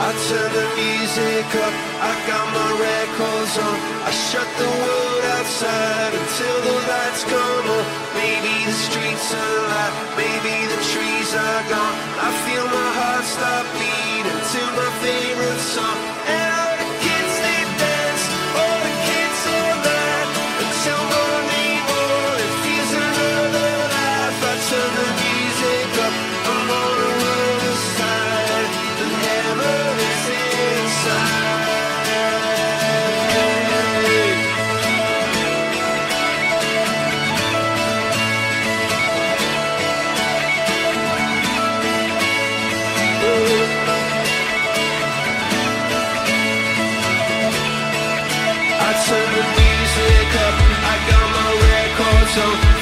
I turn the music up, I got my records on. I shut the world outside until the lights come on. Maybe the streets are alive, maybe the trees are gone. I feel my heart stop beating turn the music up, I got my records on